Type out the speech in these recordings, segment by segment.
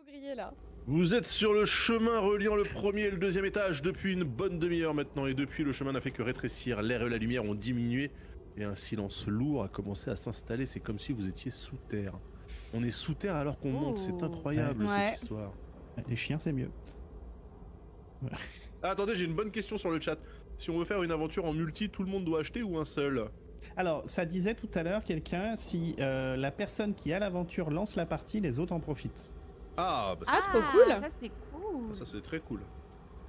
trop grillé là. Vous êtes sur le chemin reliant le premier et le deuxième étage depuis une bonne demi-heure maintenant, et depuis le chemin n'a fait que rétrécir, l'air et la lumière ont diminué, et un silence lourd a commencé à s'installer, c'est comme si vous étiez sous terre. On est sous terre alors qu'on monte, c'est Oh. incroyable Ouais. cette histoire. Les chiens, c'est mieux. Ah, attendez, j'ai une bonne question sur le chat. Si on veut faire une aventure en multi, tout le monde doit acheter ou un seul? Alors, ça disait tout à l'heure quelqu'un, si euh, la personne qui a l'aventure lance la partie, les autres en profitent. Ah, bah, Ah, trop cool. Ça, c'est cool. ça, c'est très cool.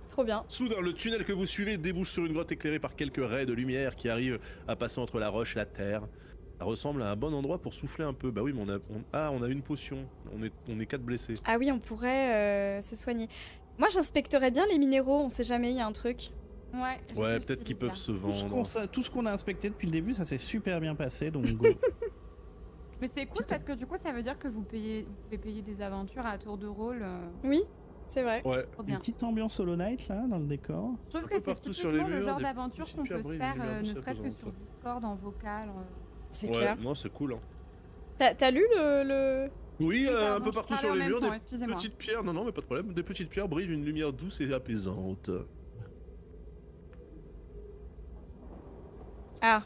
Trop bien. Soudain, le tunnel que vous suivez débouche sur une grotte éclairée par quelques raies de lumière qui arrivent à passer entre la roche et la terre. Ça ressemble à un bon endroit pour souffler un peu. Bah oui, mais on a, on- ah, on a une potion. On est, on est quatre blessés. Ah oui, on pourrait euh, se soigner. Moi, j'inspecterais bien les minéraux, on sait jamais, il y a un truc. Ouais. Ouais, peut-être qu'ils peuvent se vendre. tout ce qu'on a inspecté depuis le début, ça s'est super bien passé, donc go. Mais c'est cool parce que du coup, ça veut dire que vous payez, vous pouvez payer des aventures à tour de rôle. euh, Oui, c'est vrai. Ouais. Trop Une bien. petite ambiance Hollow Knight là dans le décor. Je trouve Un que peu c'est partout sur les typiquement le murs, genre des d'aventure petits qu'on peut se faire, euh, ne serait-ce que sur Discord, en vocal. euh. C'est Ouais, clair. non, c'est cool. hein. T'as t'as lu le, le- Oui, euh, pardon, un peu je partout parlais sur en les même murs, temps, des excusez-moi. petites pierres. Non, non, mais pas de problème. Des petites pierres brillent d'une lumière douce et apaisante. Ah,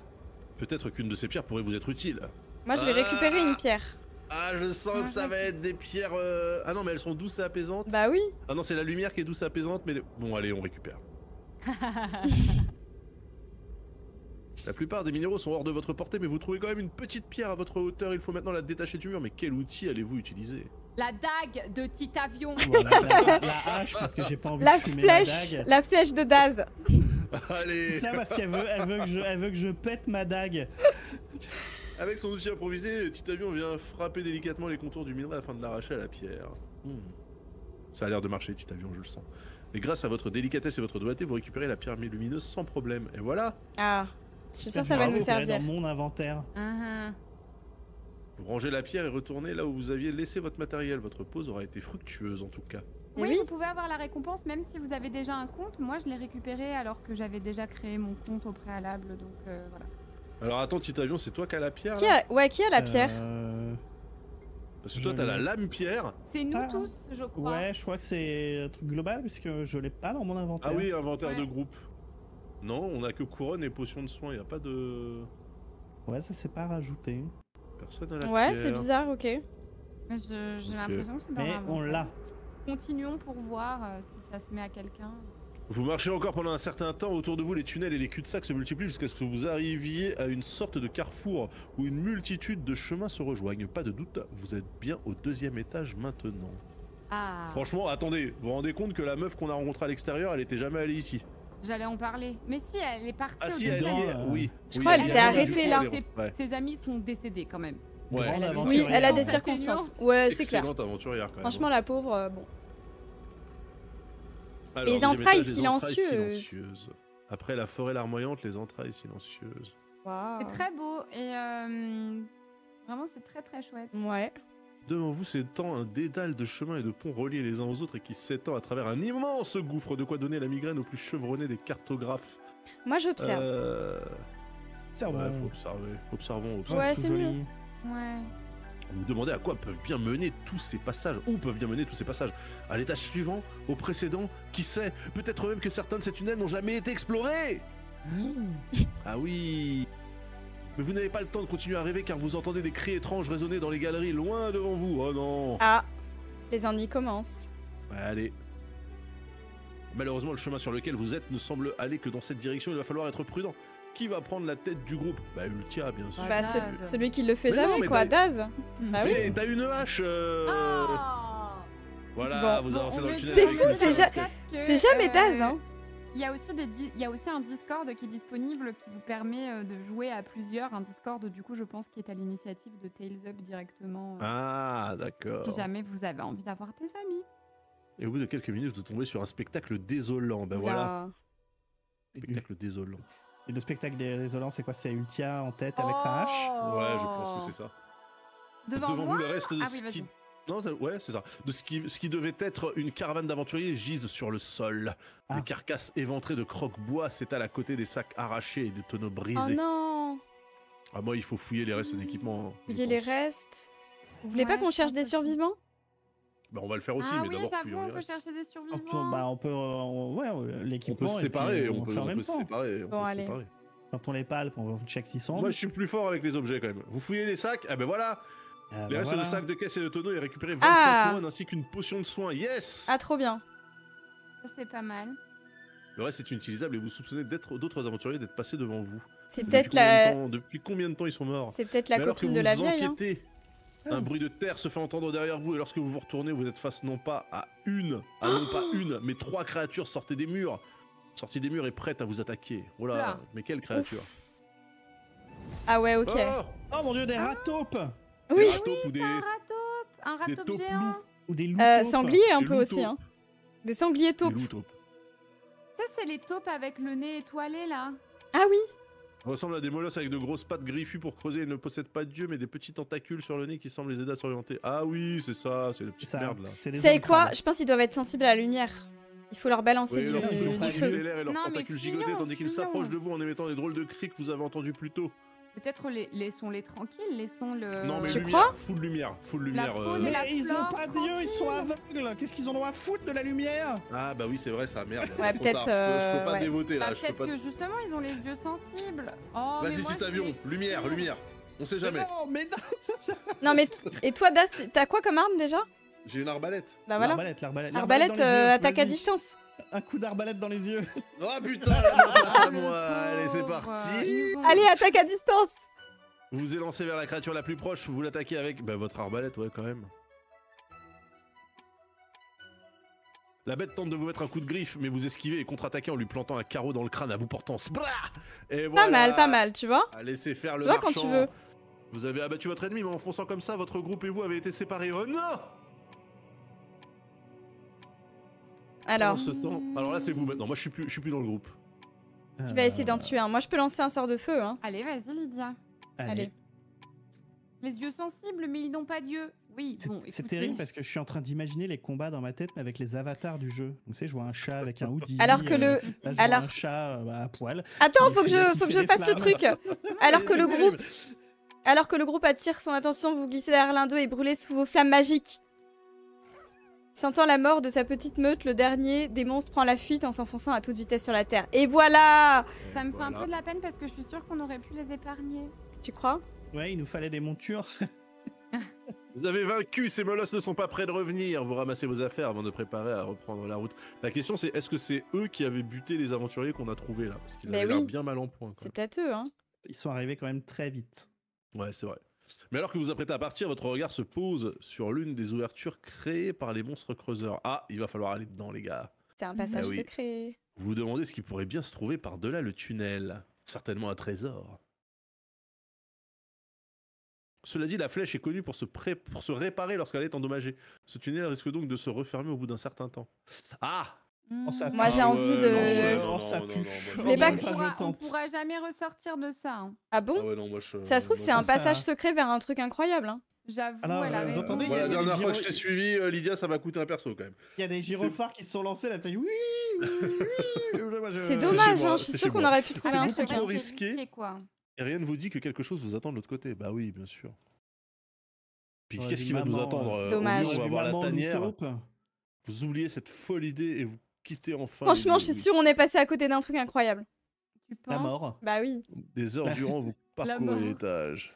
Peut-être qu'une de ces pierres pourrait vous être utile. Moi je vais récupérer Ah. une pierre. Ah, je sens que ça va être des pierres. euh, Ah non, mais elles sont douces et apaisantes. Bah oui. Ah non, c'est la lumière qui est douce et apaisante, mais bon, allez, on récupère. La plupart des minéraux sont hors de votre portée, mais vous trouvez quand même une petite pierre à votre hauteur. Il faut maintenant la détacher du mur. Mais quel outil allez-vous utiliser? La dague de Titavion. Voilà, la, la hache parce que j'ai pas envie La de fumer flèche, ma dague. la flèche de Daz. Allez Ça parce qu'elle veut, elle veut, que je, elle veut que je pète ma dague. Avec son outil improvisé, Titavion vient frapper délicatement les contours du minerai afin de l'arracher à la pierre. Hmm. Ça a l'air de marcher, Titavion, je le sens. Mais grâce à votre délicatesse et votre doigté, vous récupérez la pierre lumineuse sans problème. Et voilà Ah, je suis sûre que ça va nous servir. dans mon inventaire. Mhm. Vous rangez la pierre et retournez là où vous aviez laissé votre matériel. Votre pause aura été fructueuse en tout cas. Oui. vous pouvez avoir la récompense même si vous avez déjà un compte. Moi, je l'ai récupéré alors que j'avais déjà créé mon compte au préalable. Donc euh, voilà. Alors attends, Titavion, c'est toi qui as la pierre Qui a... Ouais, qui a la pierre Euh, Parce que toi, t'as la lame pierre. C'est nous Ah. tous, je crois. Ouais, je crois que c'est un truc global puisque je l'ai pas dans mon inventaire. Ah oui, inventaire Ouais. de groupe. Non, on a que couronne et potion de soin. Il y a pas de. Ouais, ça c'est pas rajouté. Personne à la Ouais, pierre. c'est bizarre, ok. J'ai l'impression que c'est Mais on l'a. Continuons pour voir euh, si ça se met à quelqu'un. Vous marchez encore pendant un certain temps autour de vous, les tunnels et les cul-de-sac se multiplient jusqu'à ce que vous arriviez à une sorte de carrefour où une multitude de chemins se rejoignent. Pas de doute, vous êtes bien au deuxième étage maintenant. Ah, Franchement, attendez, vous vous rendez compte que la meuf qu'on a rencontrée à l'extérieur, elle était jamais allée ici? J'allais en parler. Mais si, elle est partie. Ah au si, elle est, euh, oui. Je Oui, crois, elle y s'est arrêtée là. Ouais. Ses amis sont décédés quand même. Ouais. Elle a-. Oui, elle a des circonstances. Ouais, c'est clair. Aventurière quand même. Franchement, la pauvre, euh, bon. Alors, Les entrailles étage, les silencieuses. silencieuses. Après la forêt larmoyante, les entrailles silencieuses. C'est très beau et euh, vraiment c'est très très chouette. Ouais. Devant vous s'étend un dédale de chemins et de ponts reliés les uns aux autres et qui s'étend à travers un immense gouffre, de quoi donner la migraine aux plus chevronnés des cartographes. Moi, j'observe. Euh... Ça Ouais, va. faut observer. Observons, observons. Ouais, c'est mieux. Ouais. Vous vous demandez à quoi peuvent bien mener tous ces passages Où peuvent bien mener tous ces passages À l'étage suivant Au précédent Qui sait Peut-être même que certains de ces tunnels n'ont jamais été explorés Ah oui Mais vous n'avez pas le temps de continuer à rêver car vous entendez des cris étranges résonner dans les galeries loin devant vous. Oh non Ah, les ennuis commencent. Allez. Malheureusement, le chemin sur lequel vous êtes ne semble aller que dans cette direction. Il va falloir être prudent. Qui va prendre la tête du groupe Bah Ultia, bien sûr. Bah, ce- celui qui le fait Mais jamais, mais quoi. Daz. Bah oui. Mais t'as une hache euh, Ah Voilà, Bon. vous avancez dans le tunnel. C'est fou, c'est ja- jamais euh, Daz, hein. Il y, a aussi des di- il y a aussi un Discord qui est disponible qui vous permet euh, de jouer à plusieurs. Un Discord, du coup, je pense, qui est à l'initiative de Tales Up directement. euh, Ah, d'accord. Si jamais vous avez envie d'avoir des amis. Et au bout de quelques minutes, vous tombez sur un spectacle désolant. Ben voilà, Oula. spectacle désolant. Et le spectacle des désolants, c'est quoi? C'est Ultia en tête avec sa hache? Ouais, je pense que c'est ça. Devant, Devant moi? vous, le reste de Ah ce oui, qui... Non, ouais, c'est ça. De ce qui, ce qui devait être une caravane d'aventuriers gise sur le sol. Ah. Des carcasses éventrées de croque-bois s'étalent à côté des sacs arrachés et des tonneaux Oh brisés. non ah, moi, il faut fouiller les restes d'équipement. hein, Oubliez les restes. Vous voulez pas qu'on cherche des survivants? Bah, on va le faire aussi, ah mais oui, d'abord j'avoue, on peut chercher des On survivants. peut, bah, on peut, euh, on- ouais, ouais, On peut se séparer, euh, on peut, fait en on même peut se séparer. on Bon, peut se allez. séparer. Quand on les palpe, on va check s'ils sont. Moi, je suis plus fort avec les objets quand même. Vous fouillez les sacs, ah ben voilà Ah, Les bah restes voilà. de sacs de caisse et de tonneaux et récupérez 25 Ah. couronnes ainsi qu'une potion de soin. Yes Ah, trop bien. Ça, c'est pas mal. Le reste est inutilisable et vous soupçonnez d'être d'autres aventuriers d'être passés devant vous. C'est peut-être combien de la, temps- Depuis combien de temps ils sont morts? C'est peut-être la Mais alors que copine de vous la vieille. hein. Un bruit de terre se fait entendre derrière vous et lorsque vous vous retournez, vous êtes face non pas à une, à non pas une, mais trois créatures sorties des murs. Sorties des murs et prêtes à vous attaquer. Oh là, mais quelle créature Ah ouais, ok. Oh Oh mon dieu, des rataupes Des oui. ratopes ou des... C'est un râteau, un des râteau taupes géant. Ou des loups Euh, sanglier un Des peu aussi. Hein. Des sangliers Des taupes. loups taupes. Ça, c'est les taupes avec le nez étoilé, là. Ah oui. Ressemble à des molosses avec de grosses pattes griffues pour creuser et ne possèdent pas d'yeux mais des petits tentacules sur le nez qui semblent les aider à s'orienter. Ah oui, c'est ça, c'est le petit Ça, merde là. c'est Vous des savez quoi? Je pense qu'ils doivent être sensibles à la lumière. Il faut leur balancer Oui, du, ils ont du yeux feu. stellaires et leurs Non, mais tentacules gigotés tandis qu'ils s'approchent de vous en émettant les drôles de cris que vous avez entendus plus tôt. Peut-être les, laissons-les tranquilles, laissons le... Non mais Tu lumière, crois full lumière, full La lumière. faune euh, et la Mais ils ont pas d'yeux, ils sont aveugles Qu'est-ce qu'ils en ont à foutre de la lumière? Ah bah oui c'est vrai ça, merde. Ouais, peut-être, je peux- Je peux, euh, pas ouais. dévoter Bah, là, je peux peut-être pas... que justement, ils ont les yeux sensibles. Oh, Vas-y petit avion, lumière, lumière. On sait Mais jamais. non, mais non Non mais t- et toi Das, t'as quoi comme arme déjà? J'ai une arbalète. Bah voilà. L'arbalète, l'arbalète. Arbalète, euh, attaque à distance. Un coup d'arbalète dans les yeux. Oh putain, la main passe à moi. Allez c'est parti. Allez, attaque à distance. Vous vous élancez vers la créature la plus proche, vous l'attaquez avec bah, votre arbalète, ouais, quand même. La bête tente de vous mettre un coup de griffe, mais vous esquivez et contre-attaquez en lui plantant un carreau dans le crâne à bout portant. Et Pas mal, pas mal, tu vois. Laissez faire le Tu vois, quand tu veux. Vous avez abattu votre ennemi, mais en fonçant comme ça, votre groupe et vous avez été séparés. Oh non Alors, Pendant ce temps... Alors là, c'est vous maintenant. Moi, je suis plus, je suis plus dans le groupe. tu vas essayer d'en tuer un. Moi, je peux lancer un sort de feu. Hein. Allez, vas-y, Lydia. Allez. Allez. Les yeux sensibles, mais ils n'ont pas d'yeux. Oui, C'est bon, c'est écoutez. terrible parce que je suis en train d'imaginer les combats dans ma tête, mais avec les avatars du jeu. Donc, tu sais, je vois un chat avec un hoodie. Alors que euh, le. là, je vois alors- un chat euh, à poil. Attends, faut que je, faut que je des fasse le truc. Alors que le terrible. groupe, alors que le groupe attire son attention, vous glissez derrière l'un d'eux et brûlez sous vos flammes magiques. Sentant la mort de sa petite meute, le dernier des monstres prend la fuite en s'enfonçant à toute vitesse sur la terre. Et voilà Ça me fait un peu de la peine parce que je suis sûre qu'on aurait pu les épargner. Tu crois? Ouais, il nous fallait des montures. Vous avez vaincu, ces molosses ne sont pas prêts de revenir. Vous ramassez vos affaires avant de préparer à reprendre la route. La question c'est est-ce que c'est eux qui avaient buté les aventuriers qu'on a trouvés là? Parce qu'ils Mais avaient l'air bien mal en point. C'est peut-être eux, hein. Ils sont arrivés quand même très vite. Ouais, c'est vrai. Mais alors que vous apprêtez à partir, votre regard se pose sur l'une des ouvertures créées par les monstres creuseurs. Ah, il va falloir aller dedans, les gars. C'est un passage Ah oui. secret. Vous vous demandez ce qui pourrait bien se trouver par-delà le tunnel. Certainement un trésor. Cela dit, la flèche est connue pour se, pré- pour se réparer lorsqu'elle est endommagée. Ce tunnel risque donc de se refermer au bout d'un certain temps. Ah Oh, ça Hmm. Moi, j'ai Ah envie ouais, de- non, non, non, non, Mais pas on, pourra, on jamais ressortir de ça. hein. Ah bon? Ah ouais, non, moi, je- Ça se trouve, c'est un ça- passage secret vers un truc incroyable. Hein. J'avoue, Alors, elle a euh, raison. entendez, la dernière fois que je t'ai suivi, euh, Lydia, ça m'a coûté un perso quand même. Il y a des gyrophares qui se sont lancés là. t'as dit oui, oui, oui, oui. Moi, je- C'est dommage, hein. Je suis sûre qu'on aurait pu trouver C'est un truc. trop hein. C'est risqué. Et rien ne vous dit que quelque chose vous attend de l'autre côté. Bah oui, bien sûr. Puis qu'est-ce qui va nous attendre euh, euh, Dommage. On va voir la tanière. Vous oubliez cette folle idée et vous quittez enfin. Franchement, je suis sûre, on est passé à côté d'un truc incroyable. Tu La penses mort. Bah oui. Des heures La- durant, vous parcourez l'étage.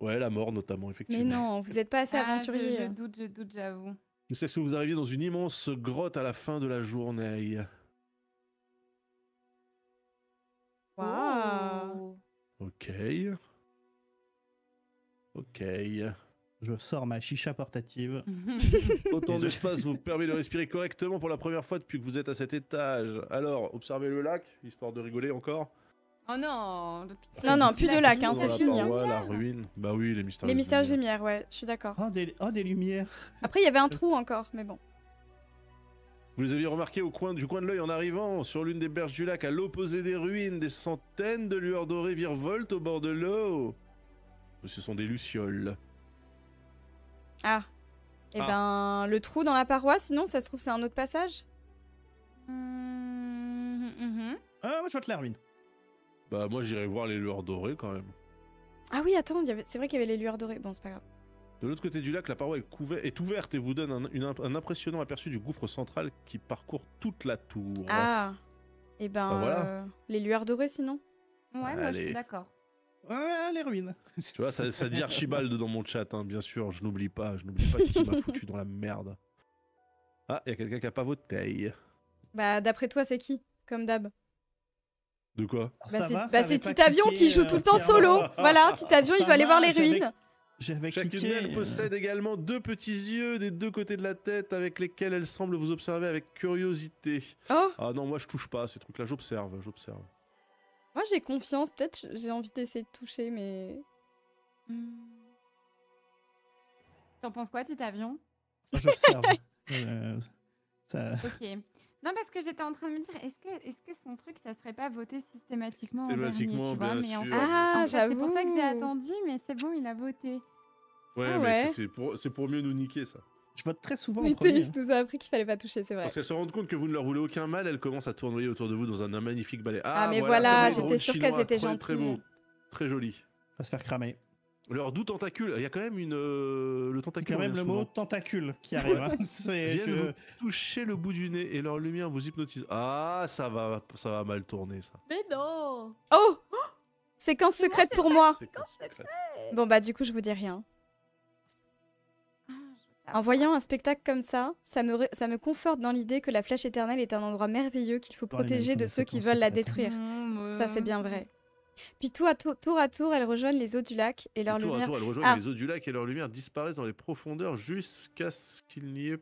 Ouais, la mort notamment, Mais effectivement. non, vous êtes pas assez Ah, je, aventurier. je doute, je doute, j'avoue. C'est ce que vous arrivez dans une immense grotte à la fin de la journée. Waouh. Oh. Ok. Ok. Je sors ma chicha portative. Autant d'espace vous permet de respirer correctement pour la première fois depuis que vous êtes à cet étage. Alors, observez le lac, histoire de rigoler encore. oh non. Non, non, plus de La lac, hein, c'est fini. hein. la ruine. Bah oui, les mystérieuses Les mystérieuses lumières. lumières, ouais, je suis d'accord. Oh des, oh, des lumières. Après, il y avait un trou encore, mais bon. Vous les aviez remarqués au coin du coin de l'œil en arrivant, sur l'une des berges du lac, à l'opposé des ruines, des centaines de lueurs dorées virevoltent au bord de l'eau. Ce sont des lucioles. Ah. Et Ah. ben, le trou dans la paroi, sinon, ça se trouve, c'est un autre passage Mhm, mhm. Ah, moi je vois de la ruine. Bah moi j'irai voir les lueurs dorées quand même. Ah oui, attends, avait- c'est vrai qu'il y avait les lueurs dorées. Bon, c'est pas grave. De l'autre côté du lac, la paroi est, ouverte et vous donne un, une imp- un impressionnant aperçu du gouffre central qui parcourt toute la tour. Ah. Et ben, Bah voilà. euh, les lueurs dorées sinon. Ouais, moi je suis d'accord. Ouais, les ruines. Tu vois, ça, ça dit Archibald dans mon chat, hein, bien sûr, je n'oublie pas, je n'oublie pas qui m'a foutu dans la merde. Ah, il y a quelqu'un qui a pas voté. Bah, d'après toi, c'est qui Comme d'hab? De quoi? Bah, c'est bah, Titavion qui joue euh, tout le temps solo. Voilà, Titavion, il va aller voir les ruines. J'avais Chacune d'elles possède également deux petits yeux des deux côtés de la tête avec lesquels elle semble vous observer avec curiosité. Oh, Ah non, moi je touche pas à ces trucs-là, j'observe, j'observe. Moi j'ai confiance. Peut-être j'ai envie d'essayer de toucher, mais. Hmm. T'en penses quoi, Titavion J'observe. Euh, ça... Ok. Non, parce que j'étais en train de me dire, est-ce que, est que son truc, ça serait pas voté systématiquement, en dernier, Systématiquement, tu vois, bien mais en fait- Ah, en fait, j'avoue. C'est pour ça que j'ai attendu, mais c'est bon, il a voté. Ouais, Ah mais ouais. c'est- c'est pour, c'est pour mieux nous niquer ça. Je vote très souvent en Mais premier. Théis nous a appris qu'il fallait pas toucher, c'est vrai. Parce qu'elle se rend compte que vous ne leur voulez aucun mal, elle commence à tournoyer autour de vous dans un, magnifique balai. Ah, mais voilà, j'étais chinois, qu'elles étaient très, Très gentilles. beau, très joli. Va se faire cramer. Leur doux tentacule, il y a quand même une. euh, le tentacule. Quand même le mot tentacule qui arrive. hein. C'est je- vous toucher le bout du nez et leur lumière vous hypnotise. Ah, ça va, ça va mal tourner ça. Mais non Oh Séquence secrète pour moi. Secret Bon, bah, du coup, je vous dis rien. En voyant un spectacle comme ça, ça me, re- ça me conforte dans l'idée que la flèche éternelle est un endroit merveilleux qu'il faut protéger de ceux qui veulent la détruire. Mmh, Ça, c'est bien vrai. Puis tout à tour, tour à tour, elles rejoignent les eaux du lac et leur tour à lumière. tour, elles rejoignent Ah. les eaux du lac et leur lumière disparaissent dans les profondeurs jusqu'à ce qu'il n'y ait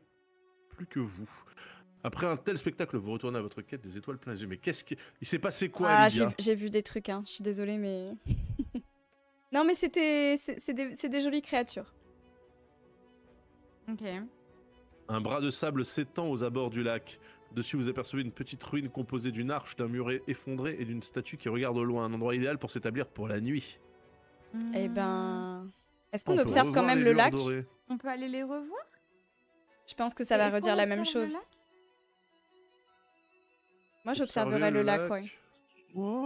plus que vous. Après un tel spectacle, vous retournez à votre quête des étoiles plein yeux. Mais qu'est-ce qui. Il s'est passé quoi, ah, j'ai vu des trucs, hein. Je suis désolée, mais. non, mais c'était. C'est c'est des, c'est des jolies créatures. Ok. Un bras de sable s'étend aux abords du lac. Dessus, vous apercevez une petite ruine composée d'une arche, d'un muret effondré et d'une statue qui regarde au loin. Un endroit idéal pour s'établir pour la nuit. Eh Hmm. ben. Est-ce On qu'on observe quand même le lac? On peut aller les revoir? Je pense que ça va redire la même chose. Moi, j'observerai le lac, ouais.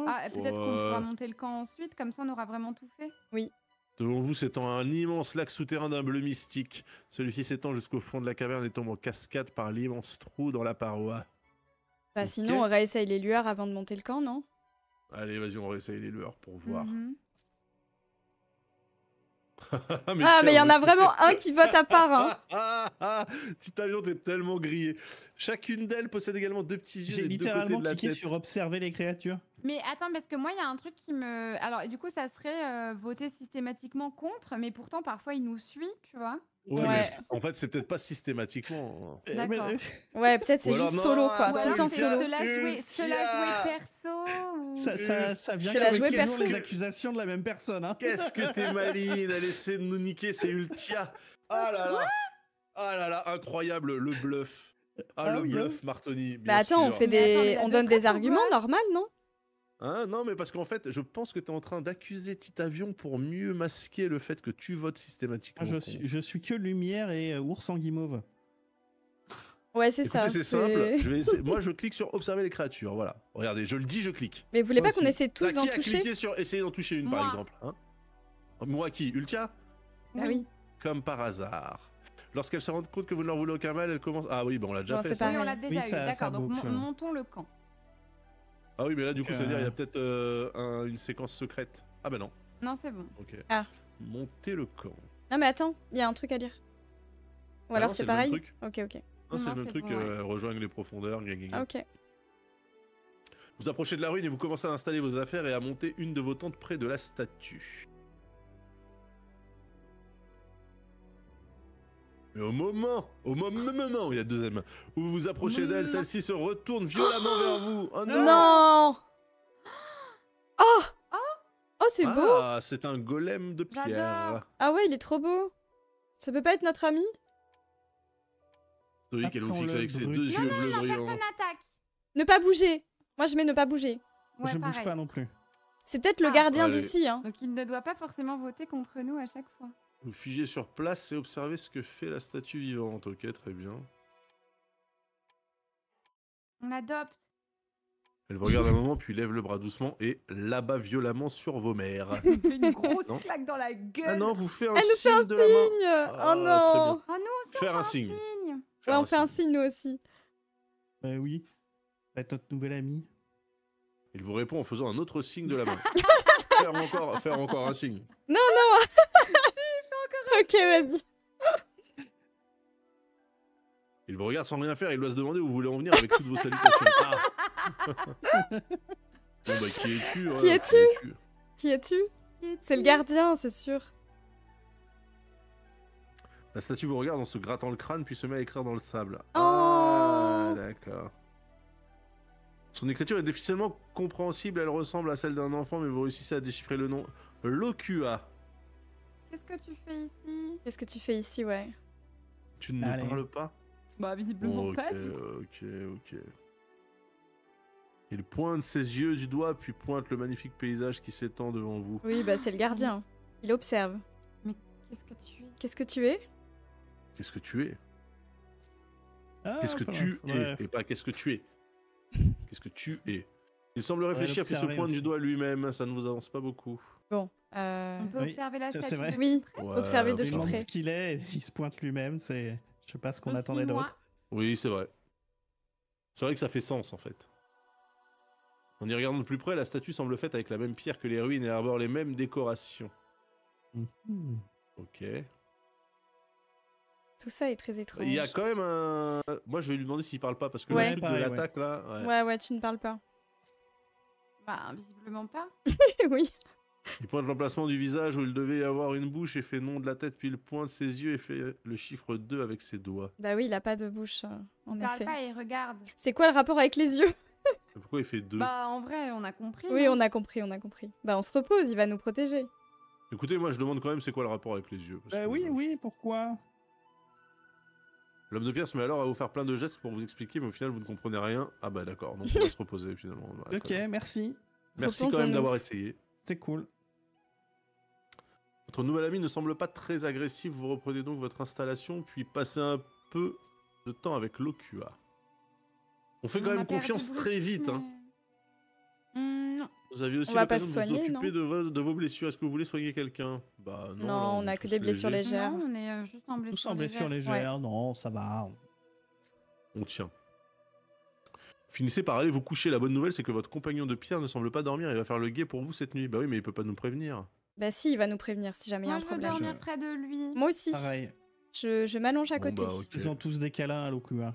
Ah, peut-être qu'on pourra monter le camp ensuite, comme ça on aura vraiment tout fait. Devant vous s'étend un immense lac souterrain d'un bleu mystique. Celui-ci s'étend jusqu'au fond de la caverne et tombe en cascade par l'immense trou dans la paroi. Bah, sinon, on réessaye les lueurs avant de monter le camp, non? Allez, vas-y, on va essayer les lueurs pour voir. Mhm. Ah, mais il y en a vraiment un qui vote à part, hein. Ah, ah, Titanium, t'es tellement grillé. Chacune d'elles possède également deux petits yeux J'ai des deux côtés littéralement de la cliqué tête. sur observer les créatures. Mais attends, parce que moi, il y a un truc qui me. Alors, du coup, ça serait euh, voter systématiquement contre, mais pourtant, parfois, il nous suit, tu vois. Ouais, Ouais. mais en fait, c'est peut-être pas systématiquement. hein. Euh, D'accord. Ouais, peut-être c'est juste non, solo, quoi. Ou Tout le temps c'est solo. Se la jouer, se la jouer Ultia. perso ou... Ça, ça, ça vient C'est la comme jouer toujours perso. les accusations de la même personne. Hein. Qu'est-ce que t'es maline essaie de nous niquer, c'est Ultia. Ah là là Ah là là, incroyable, le bluff. Ah, Ah le oui, bluff, Martoni. Bah attends, on fait des, on donne des arguments, normal, non? Hein non, mais parce qu'en fait, je pense que t'es en train d'accuser Titavion pour mieux masquer le fait que tu votes systématiquement. Ah, je, contre. suis, je suis que lumière et euh, ours en guimauve. Ouais, c'est ça. c'est simple. Je vais essayer- Moi, je clique sur observer les créatures. Voilà. Regardez, je le dis, je clique. Mais vous voulez pas qu'on essaie tous Bah, d'en qui a toucher cliqué sur essayer d'en toucher une, par exemple hein Moi qui Ultia Bah oui. Comme par hasard. Lorsqu'elle se rend compte que vous ne leur voulez aucun mal, elle commence. Ah oui, bon, on l'a déjà fait. ça. Oui, on pareil. l'a déjà Oui, eu, d'accord. Donc, mon- montons le camp. Ah oui, mais là, du coup, ça veut dire il y a euh, peut-être euh, un- une séquence secrète. Ah bah non. Non, c'est bon. Ok. Ah. Monter le camp. Non, mais attends, il y a un truc à dire. Ou Ah alors non, c'est le même pareil truc. Ok, ok. Non, c'est Non, le même c'est truc. bon, ouais. euh, rejoignent les profondeurs. gna, gna, gna. Ah, ok. Vous approchez de la ruine et vous commencez à installer vos affaires et à monter une de vos tentes près de la statue. Mais au moment, au moment, moment où il y a deux M, où vous vous approchez d'elle, Non. celle-ci se retourne violemment vers vous. Oh non, Non Oh Oh, c'est beau Ah, c'est un golem de pierre. Ah ouais, il est trop beau Ça peut pas être notre ami Oui, qu'elle vous fixe avec ses deux Non, yeux non, bleus non, brillants. Ne pas bouger Moi, je mets ne pas bouger. Ouais, je bouge pas non plus. C'est peut-être le Ah. gardien d'ici, hein. Donc, il ne doit pas forcément voter contre nous à chaque fois. Vous figez sur place et observez ce que fait la statue vivante. Ok, très bien. On l'adopte. Elle vous regarde un moment, puis lève le bras doucement et l'abat violemment sur vos mères. Il me fait une grosse Non. claque dans la gueule. Ah non, vous fait un Elle nous fait signe un de signe Ah, Oh non Ah non, Faire fait un signe. signe. Ouais, on fait un signe nous aussi. Bah oui. Va être notre nouvel ami. Il vous répond en faisant un autre signe de la main. faire, encore, faire encore un signe. Ok, vas-y. Il vous regarde sans rien faire, il doit se demander où vous voulez en venir avec toutes vos salutations. Ah. bon bah qui es-tu Qui hein, es-tu Qui es-tu C'est le gardien, c'est sûr. La statue vous regarde en se grattant le crâne puis se met à écrire dans le sable. Oh. Ah d'accord. Son écriture est difficilement compréhensible, elle ressemble à celle d'un enfant mais vous réussissez à déchiffrer le nom. Locua. Qu'est-ce que tu fais ici? Qu'est-ce que tu fais ici, ouais? Tu ne Allez. me parles pas? Bah visiblement Ok, pas. du coup. ok, ok. Il pointe ses yeux du doigt, puis pointe le magnifique paysage qui s'étend devant vous. Oui, bah c'est le gardien. Il observe. Qu'est-ce que tu es? Qu'est-ce que tu es? Qu'est-ce que tu es? Ah, Qu'est-ce que tu es? Et pas qu'est-ce que tu es? Qu'est-ce que tu es? Il semble réfléchir, puis se pointe du doigt lui-même. Ça ne vous avance pas beaucoup. Bon, euh... On peut Oui, observer la statue. vrai. de Ouais, Observer de plus près. ce qu'il est, il se pointe lui-même, c'est... Je sais pas ce qu'on attendait moi. d'autre. Oui, c'est vrai. C'est vrai que ça fait sens en fait. En y regardant de plus près, la statue semble faite avec la même pierre que les ruines et arbore les mêmes décorations. Mhm. Ok. tout ça est très étrange. Il y a quand même un. Moi, je vais lui demander s'il parle pas parce que Ouais. le truc Pareil, de ouais. l'attaque là. ouais. Ouais, ouais, tu ne parles pas. Bah visiblement pas. oui. Il pointe l'emplacement du visage où il devait y avoir une bouche et fait nom de la tête, puis il pointe ses yeux et fait le chiffre 2 avec ses doigts. Bah oui, il a pas de bouche, euh, en Il parle effet. pas et regarde. C'est quoi le rapport avec les yeux? Pourquoi il fait 2 Bah en vrai, on a compris. Oui, non? on a compris, on a compris. Bah on se repose, il va nous protéger. Écoutez, moi je demande quand même c'est quoi le rapport avec les yeux. parce Bah que, oui, euh, oui, pourquoi? L'homme de pierre se met alors à vous faire plein de gestes pour vous expliquer, mais au final vous ne comprenez rien. Ah bah d'accord, donc on va se reposer finalement. Ouais, Ok, merci. Merci quand même Reposons-nous. d'avoir essayé. C'est cool. Votre nouvel ami ne semble pas très agressif, vous reprenez donc votre installation, puis passez un peu de temps avec l'Ocua. On fait quand même confiance très vite. Hein. Hmm, non. Vous aviez aussi l'occasion de vous occuper de vos, de vos blessures. Est-ce que vous voulez soigner quelqu'un? Bah non. Non, là, on est a que des blessures légères. Non, on est euh, juste en blessure en blessure légère. légère, non, ça va. On tient. Finissez par aller vous coucher. La bonne nouvelle, c'est que votre compagnon de pierre ne semble pas dormir. Il va faire le guet pour vous cette nuit. Bah oui, mais il peut pas nous prévenir. Bah si, il va nous prévenir si jamais il y a Moi, un je veux problème. dormir Je- près de lui. Moi aussi. Pareil. Je, je m'allonge à Bon, côté. bah. Ils ont tous des câlins à l'Okua.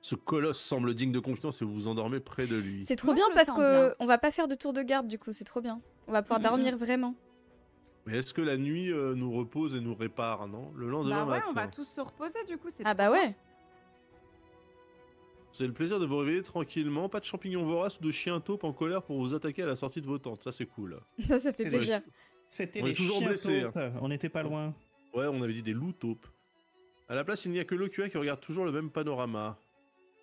Ce colosse semble digne de confiance et vous vous endormez près de lui. C'est trop Moi, bien parce sens que bien. on va pas faire de tour de garde du coup, c'est trop bien. On va pouvoir dormir vraiment. Mais est-ce que la nuit euh, nous repose et nous répare, non? Le lendemain Bah ouais, matin. on va tous se reposer du coup. c'est Ah bah bien. ouais. Vous avez le plaisir de vous réveiller tranquillement, pas de champignons voraces ou de chiens taupes en colère pour vous attaquer à la sortie de vos tentes. Ça, c'est cool. Ça, ça fait plaisir. C'était On les toujours chiens blessés, taupes. On n'était pas loin. Ouais, on avait dit des loups taupes. À la place, il n'y a que l'Ocua qui regarde toujours le même panorama.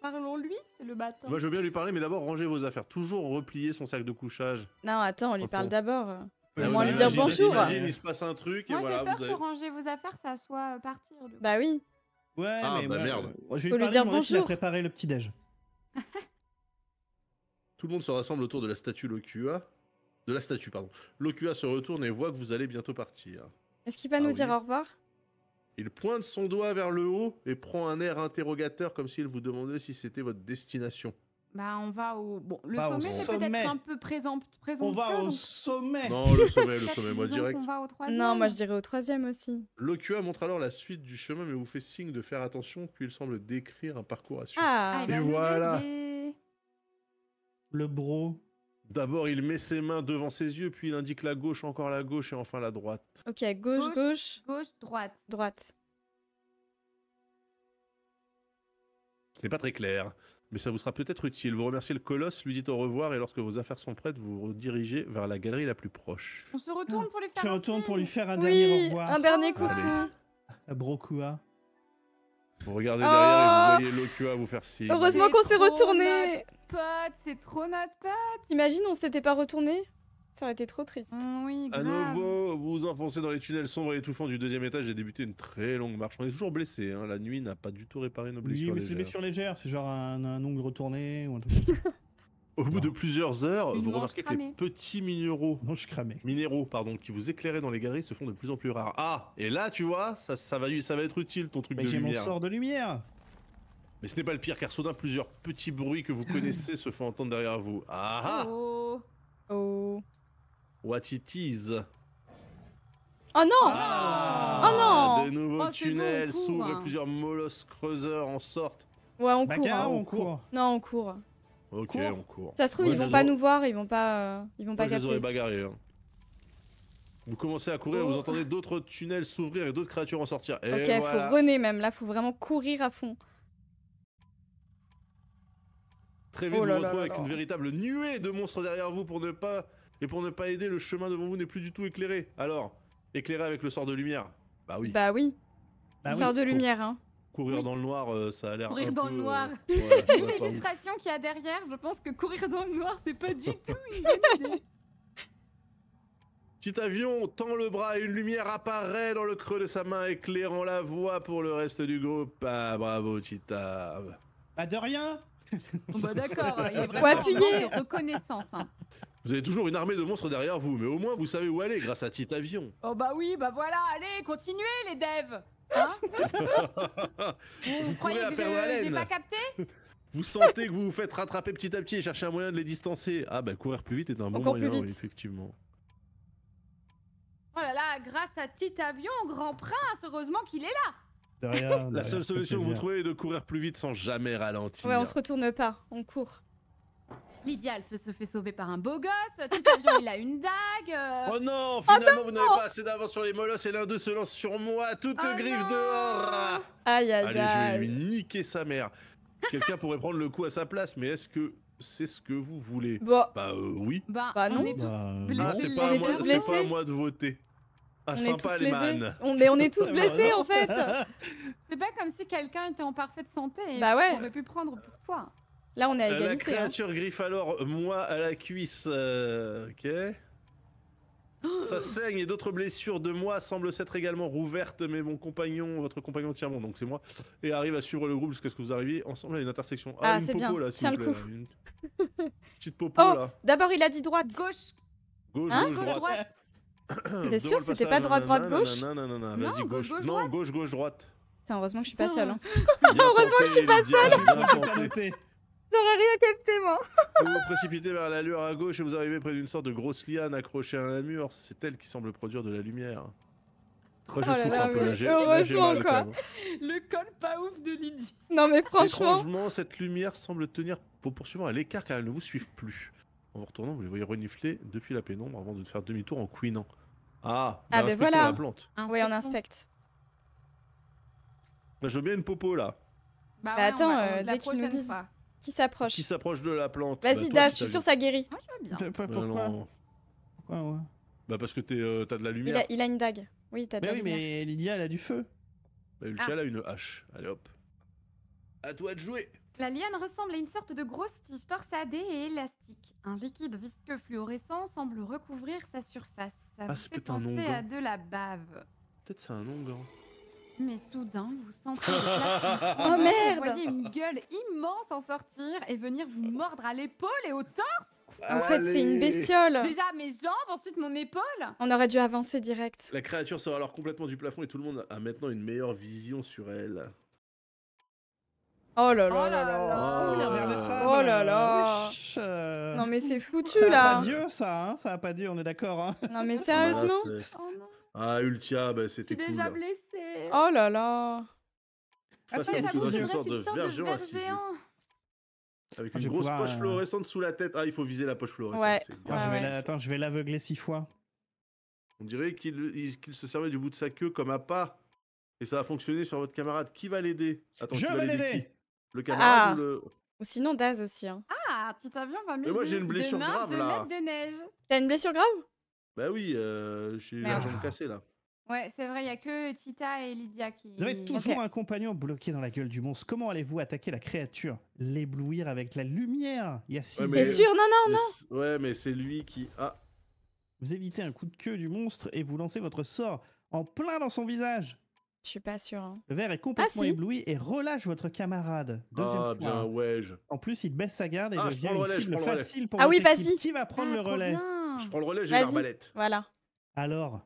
Parlons-lui, c'est le bâton. Moi, je veux bien lui parler, mais d'abord, rangez vos affaires. Toujours replier son sac de couchage. Non, attends, on lui parle d'abord. Au oui, moins lui dire bonjour. imagine, il se passe un truc et Moi, voilà, j'ai peur vous avez... que ranger vos affaires, ça soit euh, partir. Bah oui. Ouais, Ah, mais bah moi, merde. euh, je vais Faut lui dire bonjour. préparé le petit-déj. Tout le monde se rassemble autour de la statue Locua. De la statue, pardon. Locua se retourne et voit que vous allez bientôt partir. Est-ce qu'il va Ah nous oui. dire au revoir? Il pointe son doigt vers le haut et prend un air interrogateur comme s'il vous demandait si c'était votre destination. Bah, on va au. Bon, le Bah, sommet, c'est peut-être un peu présent... présomptueux. On va au donc sommet Non, le sommet, le sommet, moi direct. qu'on va au troisième. Non, moi je dirais au troisième aussi. Locua montre alors la suite du chemin mais vous fait signe de faire attention puis il semble décrire un parcours à suivre. Ah, Ah, Et voilà. Le bro. D'abord, il met ses mains devant ses yeux, puis il indique la gauche, encore la gauche et enfin la droite. ok, gauche, Gauche. gauche, Gauche, droite. droite. Ce n'est pas très clair, mais ça vous sera peut-être utile. Vous remerciez le colosse, lui dites au revoir et lorsque vos affaires sont prêtes, vous vous redirigez vers la galerie la plus proche. On se retourne pour lui faire Tu un retournes pour lui faire un dernier au revoir. un dernier coucou. Allez. Brokua. Vous regardez Oh derrière et vous voyez Locua vous faire signe. Heureusement qu'on s'est trop retourné. Pote, c'est trop notre pote. T'imagines, on s'était pas retourné Ça aurait été trop triste. Mm, oui, À grave. nouveau, vous vous enfoncez dans les tunnels sombres et étouffants du deuxième étage et débutez une très longue marche. On est toujours blessé, hein. la nuit n'a pas du tout réparé nos Oui, blessures. mais c'est légères. blessure légère, c'est genre un, un ongle retourné ou un truc comme ça. Au bout de plusieurs heures, Une vous remarquez que les petits minéraux, non, je cramais. minéraux pardon, qui vous éclairaient dans les galeries se font de plus en plus rares. Ah, et là, tu vois, ça, ça, va, ça va être utile ton truc Mais de j'ai mon lumière. sort de lumière. Mais ce n'est pas le pire, car soudain, plusieurs petits bruits que vous connaissez se font entendre derrière vous. Ah ah Oh. Oh. What it is Oh non Ah. Oh non Des nouveaux Oh, bon, tunnels s'ouvrent et plusieurs molosses creuseurs en sortent. Ouais, on court. Bagarre, hein. on court. Non, on court. Ok, on court. Ça se trouve, Moi, ils vont pas nous voir, ils vont pas, euh, ils vont pas Moi, capter. bagarrés. hein. Vous commencez à courir, Oh. vous entendez d'autres tunnels s'ouvrir et d'autres créatures en sortir. Et Ok, voilà. faut runner même. Là, faut vraiment courir à fond. Très vite, Oh vous là vous retrouvez là avec là. une véritable nuée de monstres derrière vous pour ne pas et pour ne pas aider. Le chemin devant vous n'est plus du tout éclairé. Alors, éclairé avec le sort de lumière. Bah oui. Bah oui. Bah oui. Sort de lumière, hein. Courir Oui. dans le noir, euh, ça a l'air. Courir un dans peu, le noir. euh, ouais, pas ouf. l'illustration qu'il y a derrière, je pense que courir dans le noir, c'est pas du tout une bonne idée. Petit avion tend le bras et une lumière apparaît dans le creux de sa main, éclairant la voie pour le reste du groupe. Ah, bravo, Titav. Ah, de rien Bon, bah d'accord, il est vraiment reconnaissance. hein. Vous avez toujours une armée de monstres derrière vous, mais au moins vous savez où aller grâce à Titavion. Oh bah oui, bah voilà, allez, continuez les devs Hein vous Vous croyez à que j'ai pas capté? Vous sentez que vous vous faites rattraper petit à petit et cherchez un moyen de les distancer. Ah bah courir plus vite est un bon Encore moyen, oui, effectivement. Oh là là, grâce à Titavion, Grand Prince, heureusement qu'il est là De rien. de La seule solution que vous trouvez est de courir plus vite sans jamais ralentir. Ouais, on se retourne pas, on court. Lydia, elle se fait sauver par un beau gosse, Titavion, il a une dague euh, Oh non, finalement vous n'avez pas assez d'avance sur les molosses et l'un d'eux se lance sur moi, toute Oh griffe non dehors. Aïe, aïe, Allez, je vais lui niquer sa mère. Quelqu'un pourrait prendre le coup à sa place, mais est-ce que c'est ce que vous voulez? Bon, Bah euh, oui. Bah, Bah on non. est tous... Bah, blessés. Ah, c'est On pas, à est moi- tous c'est pas à moi de voter. Ah, on est sympa tous les blessés. On- Mais on est tous blessés en fait. C'est pas comme si quelqu'un était en parfaite santé et Bah ouais. aurait pu prendre pour toi. Là, on est à Euh, La égalité. hein. créature griffe alors moi à la cuisse. euh, ok. Ça saigne et d'autres blessures de moi semblent s'être également rouvertes, mais mon compagnon, votre compagnon tient bon, donc c'est moi, et arrive à suivre le groupe jusqu'à ce que vous arriviez ensemble à une intersection. Ah, une c'est popo bien. là, s'il Tiens vous le plaît, coup. là, une Petite popo Oh, là. D'abord, il a dit droite. Gauche, Gauche, Hein gauche, gauche, droite. droite. T'es sûr, c'était pas droite, droite, gauche nanana, nanana, Non, Vas-y, gauche, Non, droite. gauche, gauche, droite. Putain, heureusement que je suis pas seule. hein. Heureusement que je suis pas seule. J'aurais rien capté, moi. Vous vous précipitez vers la lueur à gauche et vous arrivez près d'une sorte de grosse liane accrochée à un mur. C'est elle qui semble produire de la lumière. Moi, je Oh là souffre là, un peu là, heureusement, mal, quoi. Le col pas ouf de Lydie. Non, mais franchement. Étrangement, cette lumière semble tenir vos poursuivants à l'écart car elles ne vous suivent plus. En vous retournant, vous les voyez renifler depuis la pénombre avant de faire demi-tour en couinant. Ah, Ah, bah, ben voilà. la plante. Oui, on inspecte. Bah, je veux bien une popo là. Bah, Bah ouais, attends, euh, la dès qu'ils nous disent. fois. Qui s'approche Qui s'approche de la plante Vas-y, Bah, je suis vu. ça guérit. Moi, je veux bien. Pourquoi, Bah, pourquoi non. Pourquoi, ouais. Bah parce que t'es, euh, t'as de la Il lumière. a, il a une dague. Oui, t'as de Mais la oui, lumière. mais Lydia, elle a du feu. Bah, Ultia, elle a une hache. Allez hop. À toi de jouer. La liane ressemble à une sorte de grosse tige torsadée et élastique. Un liquide visqueux fluorescent semble recouvrir sa surface. Ça Ah, fait penser à de la bave. Peut-être c'est un onguent. Mais soudain, vous sentez le plafond. Oh, merde Vous voyez une gueule immense en sortir et venir vous mordre à l'épaule et au torse. En fait, c'est une bestiole. Déjà mes jambes, ensuite mon épaule. On aurait dû avancer direct. La créature sort alors complètement du plafond et tout le monde a maintenant une meilleure vision sur elle. Oh là Oh là là là là. là. Oh. Oh là là. Non, mais c'est foutu Ça a là. pas Dieu, ça, hein Ça a pas Dieu, on est d'accord, hein Non, mais sérieusement c'est- Oh non, ah, Ultia, bah, c'était cool. déjà blessée. Oh là là. Ah, ça, ça une sorte de géant géant. Avec Ah, une grosse pouvoir, poche euh, fluorescente sous la tête. Ah, il faut viser la poche fluorescente. Ouais. bien. Attends, je vais ouais. la- Attends, je vais l'aveugler six fois. On dirait qu'il il- qu'il se servait du bout de sa queue comme appât. Et ça va fonctionner sur votre camarade. Qui va l'aider? Je vais l'aider? Le camarade Ah. ou le. Ou sinon Daz aussi. Hein. Ah, petit avion va mieux. Mais moi, j'ai une blessure grave, là. mettre des neiges. T'as une blessure grave? Bah oui, euh, j'ai la jambe cassée là. Ouais, c'est vrai, il y a que Tita et Lydia qui. Vous avez toujours un compagnon bloqué dans la gueule du monstre. Comment allez-vous attaquer la créature L'éblouir avec la lumière? Il y a six Ouais, C'est sûr Non, non. C- Ouais, mais c'est lui qui. Ah Vous évitez un coup de queue du monstre et vous lancez votre sort en plein dans son visage. Je suis pas sûre. hein. Le verre est complètement si. ébloui et relâche votre camarade. Deuxième Ah, fois. bien, ouais. je- En plus, il baisse sa garde et Ah, devient une cible facile pour Ah oui, vas-y. Qui va prendre Ah, le relais? bien. Je prends le relais, j'ai Vas-y. l'arbalète. Voilà, Alors,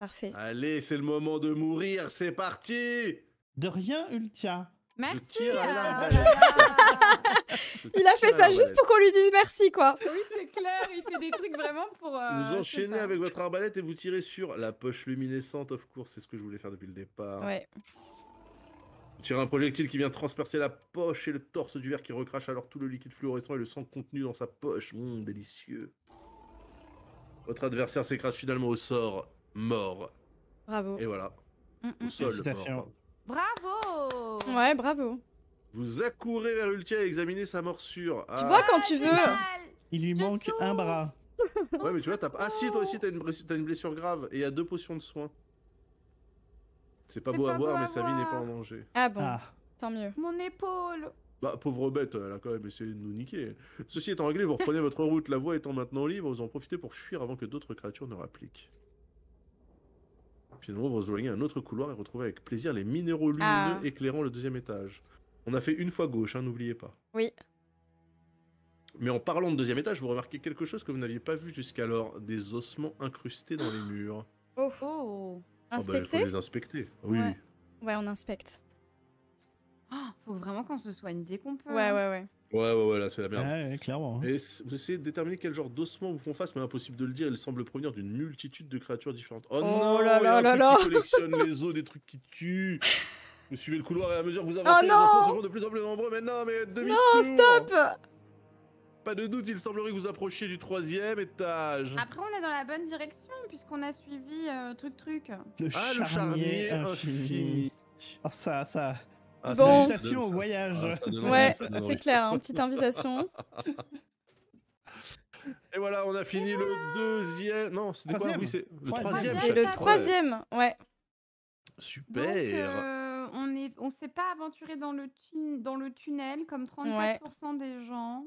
parfait. Allez, c'est le moment de mourir, c'est parti de rien, Ultia. Merci. tire à l'arbalète. voilà. Je Il a fait ça juste pour qu'on lui dise merci, quoi. oui, c'est clair, il fait des trucs vraiment pour. euh, Vous enchaînez avec votre arbalète et vous tirez sur la poche luminescente, of course, c'est ce que je voulais faire depuis le départ. Ouais. Vous tirez un projectile qui vient transpercer la poche et le torse du verre qui recrache alors tout le liquide fluorescent et le sang contenu dans sa poche. Mmm, délicieux. Votre adversaire s'écrase finalement au sort, mort. Bravo. Et voilà, Mm, au mm. sol. Mort. Bravo. Ouais, bravo. Vous accourez vers Ultia et examinez sa morsure. Tu Ah. vois quand tu veux. Il lui Je manque un bras. Ouais, mais tu vois, t'as Ah si, toi aussi, t'as une, une blessure grave et il y a deux potions de soins. C'est pas beau pas à voir, beau à mais sa vie n'est pas en danger. Ah bon, Ah, tant mieux. Mon épaule. Bah, pauvre bête, elle a quand même essayé de nous niquer. Ceci étant réglé, vous reprenez votre route, la voie étant maintenant libre, vous en profitez pour fuir avant que d'autres créatures ne rappliquent. Finalement, vous rejoignez un autre couloir et retrouvez avec plaisir les minéraux lumineux Ah. éclairant le deuxième étage. On a fait une fois gauche, hein, n'oubliez pas. Oui. Mais en parlant de deuxième étage, vous remarquez quelque chose que vous n'aviez pas vu jusqu'alors, des ossements incrustés dans les murs. Oh, Oh. Ah bah, il faut inspecter les inspecter. Oui, Ouais. Ouais, on inspecte. Oh, faut vraiment qu'on se soigne dès qu'on peut. Ouais, hein. ouais, ouais. Ouais, ouais, ouais, là, c'est la merde. ouais, ouais, clairement. Et c- vous essayez de déterminer quel genre d'ossements vous font face, mais impossible de le dire, il semble provenir d'une multitude de créatures différentes. Oh, Oh non, là il y a là un là truc là. qui collectionne les os, des trucs qui tuent. Vous suivez le couloir et à mesure que vous avancez, les Oh non ossements se font de plus en plus nombreux, mais non, mais demi Non, stop Pas de doute, il semblerait que vous approchiez du troisième étage. Après, on est dans la bonne direction puisqu'on a suivi euh, truc truc. Le Ah, le charnier infini. Oh, ça, ça. Ah, Bon. Invitation au voyage. ah, Ouais, c'est clair, hein, petite invitation. Et voilà, on a fini le deuxième. Non, c'était quoi? Oui, c'est le Troisième. Et le ouais. troisième, ouais. Super. Donc, euh, on est, on s'est pas aventuré dans le, tun- dans le tunnel comme 34% des gens.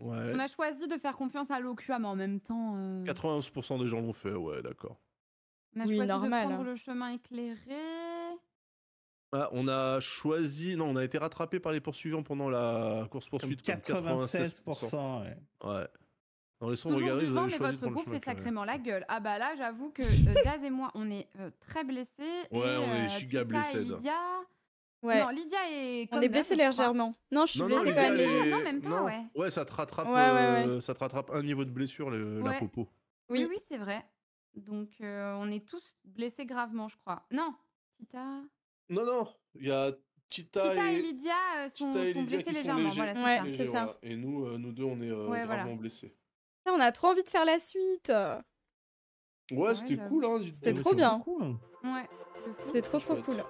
Ouais. On a choisi de faire confiance à l'OQA, mais en même temps, euh, 91% des gens l'ont fait, ouais, d'accord. on a Oui, choisi normal, de prendre hein. le chemin éclairé. Ah, on a choisi, non, on a été rattrapé par les poursuivants pendant la course Comme poursuite. 96%. ouais. Ouais. Non, laissons Toujours regarder, vous avez mais votre chemin fait sacrément la gueule. Ah bah là, j'avoue que euh, Daz et moi, on est euh, très blessés. Ouais, et, on est euh, giga Tita blessés. Lydia... Ouais. Non, Lydia est... on est blessé légèrement. Non, je suis Non, blessée les quand même les- Non, même pas, ouais. ça te rattrape, Ouais, ouais, euh, ça te rattrape un niveau de blessure, le- la Ouais. popo. Oui, Oui. oui, c'est vrai. Donc, euh, on est tous blessés gravement, je crois. Non, Tita... Non, non, il y a Tita, Tita et et, Lydia euh, sont, et sont Lydia blessés sont légèrement. légers. Voilà, Ouais, ça. c'est Et ça. voilà. Et nous, euh, nous deux, on est euh, Ouais, voilà. gravement blessés. On a trop envie de faire la suite. Ouais, Ouais, c'était cool, hein. C'était du- trop bien. Cool. Ouais. C'était trop trop cool.